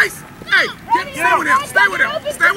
Nice. Hey, get, stay with him. Stay with him. Stay